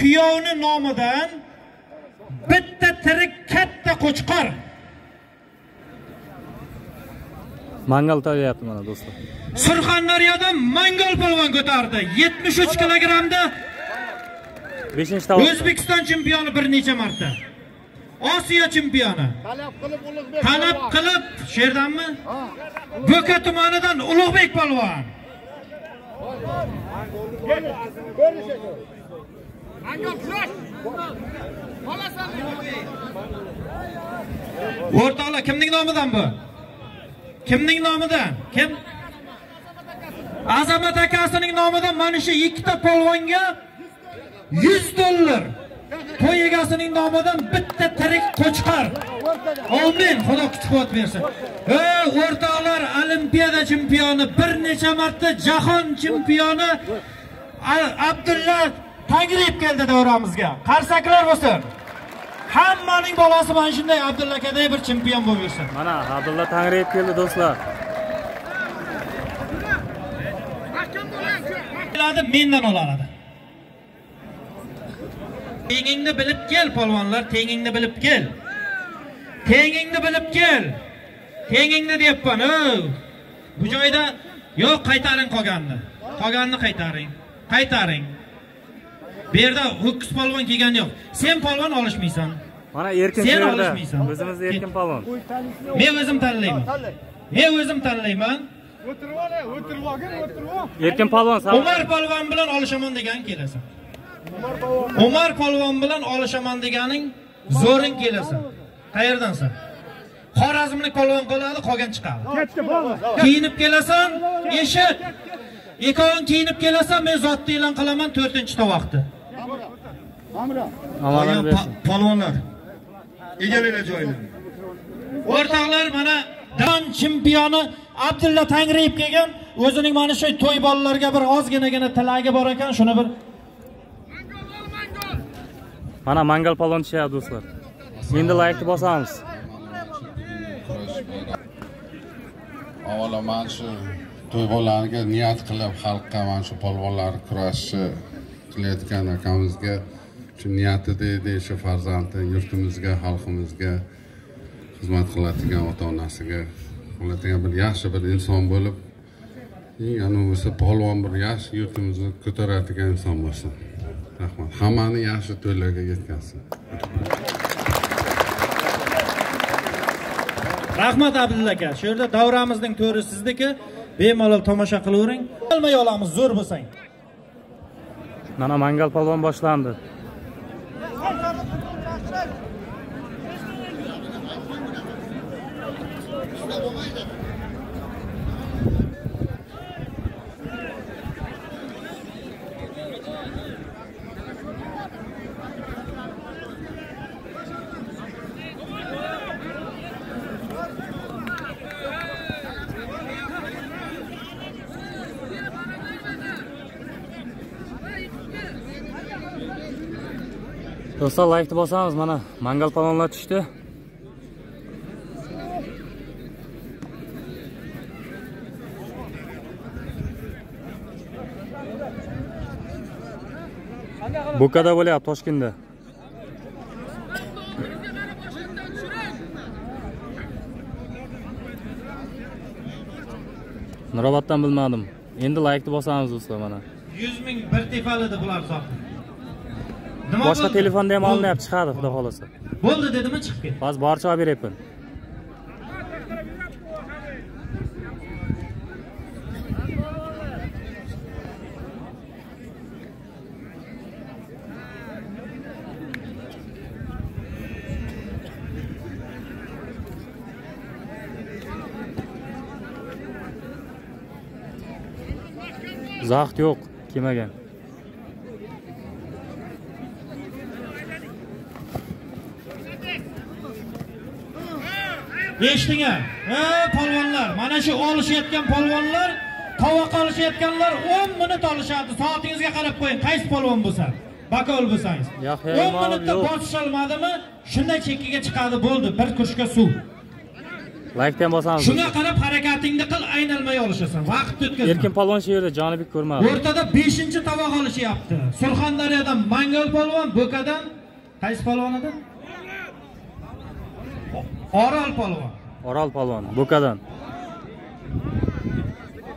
kuyovni nomidan bitta tirik katta qo'chqor. Mangal tayyorlayapti mana do'stlar. Surxondaryodan mangol polvon ko'tardi. 73 kilogrammda 5 tovuq o'zbekiston chempioni bir necha marta. Osiyo chempioni. Talab qilib ulug'bek talab qilib shu yerdanmi bo'ka tumanidan ulug'bek polvon o'rtoqlar kimning nomidan bu kimning nomidan kim azamat akasining nomidan mana shu ikkita polvonga 100 dollar to'y egasining nomidan bitta tirik qo'chqor omin xudo kuch quvvat bersin ey o'rtoqlar olimpiada chempioni bir necha marta jahon chempioni abdulla tangriyev keldi davramizga. Qarsaklar bo'lsin. Hammaning bolasi mana shunday abdulla akaday bir chempion bo'lib yursin. Mana abdulla tangriyev keldi do'stlar. Keladi mendan oladi tengingni bilib kel polvonlar tengingni bilib kel. Tengingni bilib kel. Tengingni deyapman bu joyda yo'q qaytaring qolganni. Qolganni qaytaring. Qaytaring bu yerda ho'kiz polvon kelgani yo'q. Sen polvon olishmaysan. Mana erkin Sen olishmaysan. o'zimiz erkin polvon. Men o'zim tanlayman. Men o'zim tanlayman. O'tirib ol o'tirib olgin o'tirib ol. Erkin polvon umar polvon bilan olishaman degan kelasan. Umar polvon bilan. Olishaman deganing zo'ring kelasan. Qayerdansan xorazmlik polvon qoladi qolgan chiqadi. Kiyinib kelasan eshit. Ikkoving kiyinib kelasan men zotni e'lon qilaman to'rtinchi tovoqni omonat bersin polvonlar egallanglar joyini o'rtoqlar mana jahon chempioni abdulla tangriyev kelgan. O'zining mana shu to'y bolalarga bir ozginagina tilagi bor ekan. Shuni bir mana mangal polvon tushyapti do'stlar. Endi laykni bosamiz avvalo mana shu to'ybollarga niyat qilib xalqqa mana shu polvonlar kurashchi qilayotgan akamizga shu niyatida edi shu farzandi yurtimizga xalqimizga xizmat qiladigan ota onasiga qiladigan bir yaxshi bir inson bo'lib eng anavi polvon bir yaxshi yurtimizni ko'taradigan inson bo'lsin. Rahmat. Hammani yaxshi to'ylarga yetkazsin. Rahmat abdulla aka. Shu yerda davramizning to'ri sizniki. Bemalol tomosha qilavering olmay olamiz zo'r bo'lsang. Mana mangal polvon boshlandi do'stlar laykni bosamiz mana mangal palonlar tushdi. Bukada bo'lyapti toshkentda. Nuroboddan bilmadim. Endi laykni bosamiz do'stlar mana. Yuz ming bir tepalidi bular zotni nima boshqa telefonda ham olinyapti chiqadi xudo xohlasa. Bo'ldi dedimi chiqib ket hozir boricha olib beryapman zaxt yo'q kelmagan eshiting ey polvonlar. Mana shu olishayotgan polvonlar tovoq olishayotganlar 10 minut olishadi soatingizga qarab qo'ying qaysi polvon bo'lsa? Bakol bo'lsangiz. Yo'q, 10 ma'lum minutda bosisholmadimi? Shunday chekkaga chiqadi bo'ldi. Bir kushka suv. Laykni ham bosamiz shunga qarab harakatingni qil aynalmay olishasan. Vaqt o'tkazma. Erkin polvon shu yerda jonibek ko'rmadi. O'rtada beshinchi tovoq olishyapti surxondaryodan mangal polvon bo'kadan. Qaysi polvon edi orol polvon. Orol polvon bo'kadan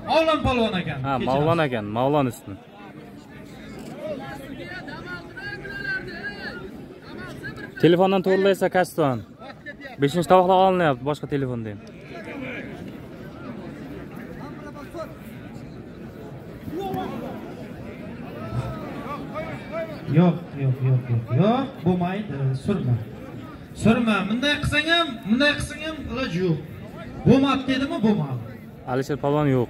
mavlon polvon ekan ha mavlon ekan mavlon ismi. Telefondan to'g'rilaysa kachton beshinchi tovoqlar olinyapti boshqa telefonda ham yo'q yo'q yo'q yo'q yo'q. Bo'lmaydi surma surma bunday qilsang ham bunday qilsang ham iloji yo'q. Bo'lmadi dedimi? Bo'lmadi. Alisher polvon yo'q.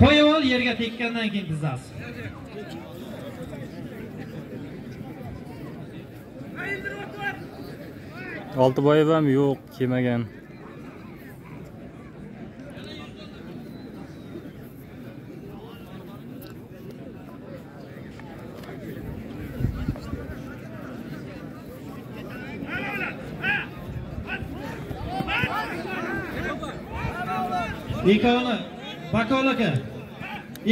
Qo'yib ol yerga tekkandan keyin tizasiz oltiboyev ham yo'q kelmagan ikkovini bakol aka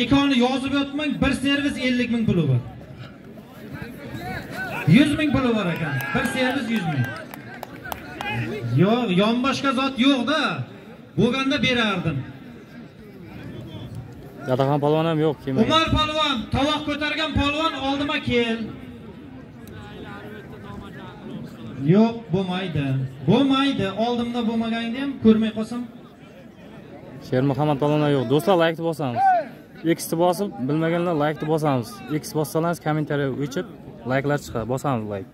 ikkovini yozib yotmang bir servis ellik ming puli bor. Yuz ming puli bor ekan bir servis yuz ming. Yo'q yonboshqa zot yo'qda. Bo'lganda berardim. Yataxon polvon ham yo'q kelmagan umar polvon tovoq ko'targan polvon oldima kel. Yo'q bo'lmaydi. Bo'lmaydi oldimda bo'lmaganingni ham ko'rmay qolsam shermuhammad polvon yo'q. Do'stlar laykni bosamiz. Xni bosib bilmaganlar laykni bosamiz. X bossalaringiz kommentariy o'chib layklar chiqadi. Bosamiz layk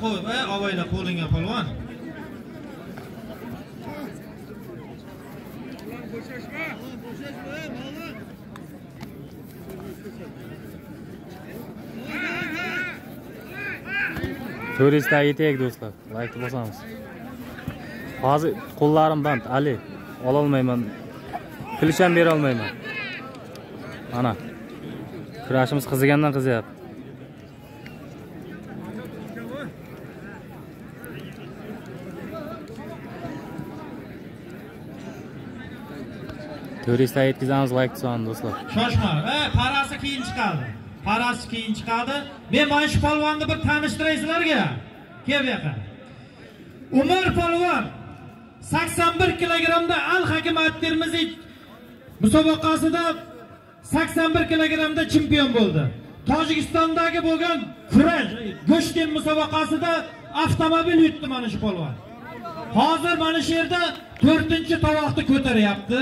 qo'y e avayla qo'lingga polvon. Turistlar yetaylik do'stlar. Laykni bosamiz. Hozir qo'llarim band. Ali ololmayman. Pilish ham berolmayman mana. Kurashimiz qizigandan qiziyapti turistlar yetkazamiz. Layk sonini do'stlar. Shoshma. E parasi keyin chiqadi. Parasi keyin chiqadi. Men mana shu polvonni bir tanishtiray sizlarga kel bu yoqqa. Umar polvon sakson bir kilogrammda al hakim at termiziy musobaqasida sakson bir kilogrammda chempion bo'ldi. Tojikistondagi bo'lgan kurash go'shtin musobaqasida avtomobil yutdi mana shu polvon hozir mana shu yerda to'rtinchi tovoqni ko'taryapti.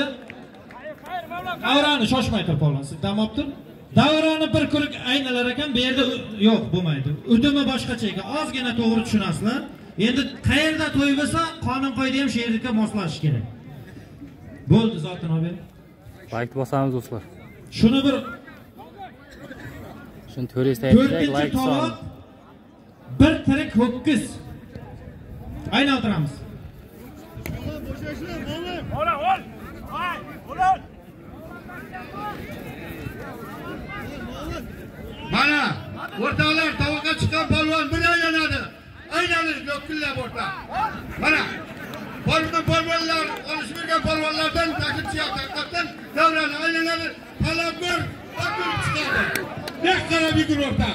Avrani shoshmay tur polvon siz dam olib tur. Davrani bir ko'rik aynalar ekan bu yerda yo'q bo'lmaydi. Udumi boshqacha ekan. Ozgina to'g'ri tushunasizlar. Endi qayerda to'y bo'lsa qonun qoida ham shu yerga moslashish kerak. Bo'ldi zotini olib laykni bosamiz do'stlar. Shuni bir shuni to'rtinchi layk tovoq sonini bir tirik ho'kiz. Aylantiramiz Mana o'rtoqlar tovoqqa chiqqan polvon bir aylanadi. aylanish lo'killab o'rta. Mana polvonlar olishib yurgan polvonlardan taklifchiyapti. Haqiqatdan davrani aylanadi. Talab bir akul chiqadi. bek qarab yugur o'rta.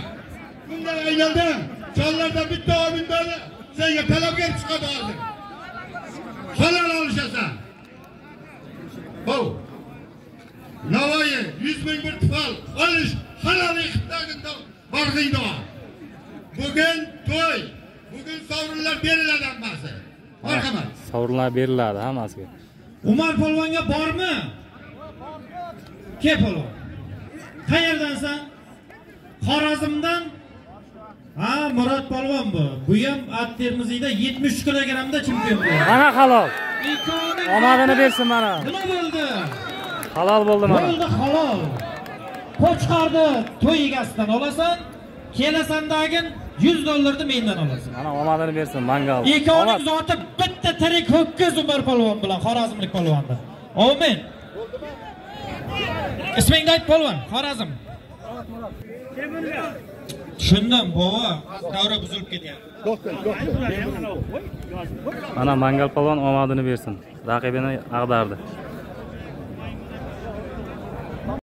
Bunday aylandan chollardan bitta omindani senga talabgor chiqadi hozir. Halol olishasan. hov Navoiy 100 ming bir tifal olish haloliy borg'ingda. Bugun to'y. Bugun sovrinlar beriladi hammasi. Marhamat. sovrinlar beriladi hammasiga. Umar polvonga bormi? Kel polvon. Qayerdansan? Xorazmdan? Ha murod polvon bu. Bu ham at termiziyda 73 kilogrammda chempion bo'ldi. Mana halol. Omadini bersin mana. Nima bo'ldi? Halol bo'ldi mana. Bo'ldi halol. Qo'chqorni to'y egasidan olasan kelasandagin 100 dollarni mendan olasan mana omadini bersin mangal. Ikkovining omad. zoti bitta tirik ho'kiz umar polvon bilan xorazmlik polvonni amin ismingni ayt polvon xorazm. Tushundim bova. Davra buzilib ketyapti mana mangal polvon omadini bersin. Raqibini ag'dardi